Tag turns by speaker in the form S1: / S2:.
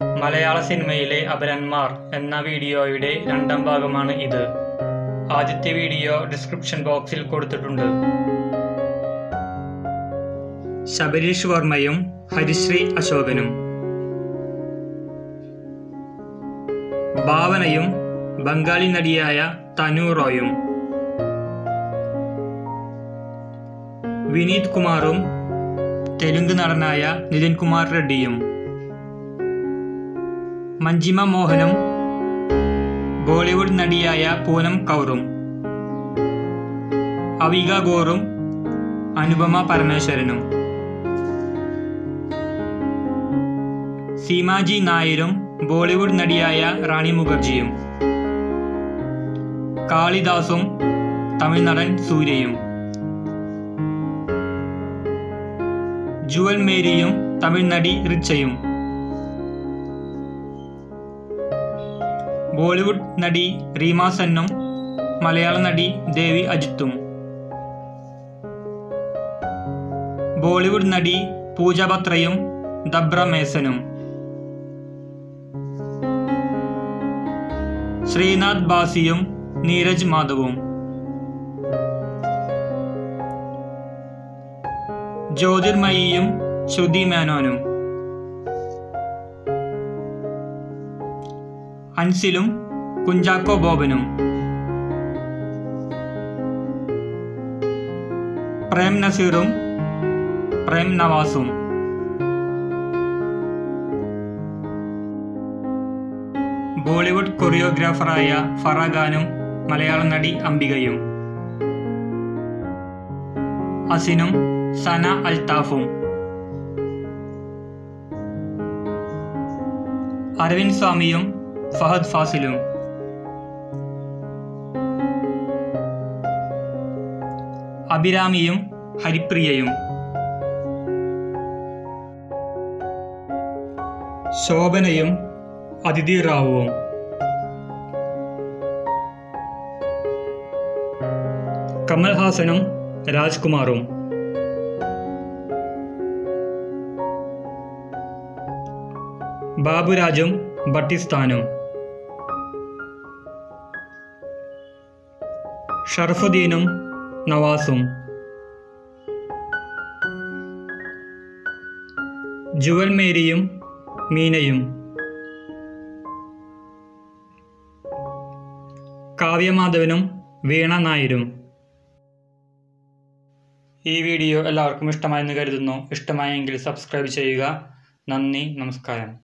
S1: മലയാള സിനിമയിലെ അപരന്മാർ എന്ന വീഡിയോയുടെ രണ്ടാം ഭാഗമാണ് ഇത്. ആദ്യത്തെ വീഡിയോ ഡിസ്ക്രിപ്ഷൻ ബോക്സിൽ കൊടുത്തിട്ടുണ്ട്. ശബരീഷ് വർമ്മയും ഹരിശ്രീ അശോകനും. ഭാവനയും ബംഗാളി നടിയായ തനു റോയും. വിനീത് കുമാറും തെലുങ്ക് നടനായ നിതിൻ കുമാർ റെഡ്ഡിയും. മഞ്ജിമ മോഹനും ബോളിവുഡ് നടിയായ പൂനം കൗറും അവിക ഗോറും അനുപമ പരമേശ്വരനും. സീമാജി നായരും ബോളിവുഡ് നടിയായ റാണി മുഖർജിയും. കാളിദാസും തമിഴ് നടൻ സൂര്യയും. ജുവൽ മേരിയും തമിഴ് നടി റിച്ചയും. ബോളിവുഡ് നടി റീമ സെന്നും മലയാള നടി ദേവി അജിത്തും. ബോളിവുഡ് നടി പൂജ ബത്രയും ദബ്ര മേസനും. ശ്രീനാഥ് ബാസിയും നീരജ് മാധവും. ജ്യോതിർമയിയും ശ്രുതി മേനോനും. അൻസിലും കുഞ്ചാക്കോ ബോബനും പ്രേം നസീറും പ്രേം നവാസും. ബോളിവുഡ് കൊറിയോഗ്രാഫറായ ഫറാഖാനും മലയാള നടി അംബികയും. അസിനും സന അൽതാഫും. അരവിന്ദ് സ്വാമിയും ഫഹദ് ഫാസിലും. അഭിരാമിയും ഹരിപ്രിയയും. ശോഭനയും അതിഥി റാവുവും. കമൽഹാസനും രാജ്കുമാറും. ബാബുരാജും ബട്ടിസ്ഥാനും ഷർഫുദ്ദീനും നവാസും. ജുവൽ മേരിയും മീനയും. കാവ്യമാധവനും വീണ നായരും. ഈ വീഡിയോ എല്ലാവർക്കും ഇഷ്ടമായെന്ന് കരുതുന്നു. ഇഷ്ടമായെങ്കിൽ സബ്സ്ക്രൈബ് ചെയ്യുക. നന്ദി നമസ്കാരം.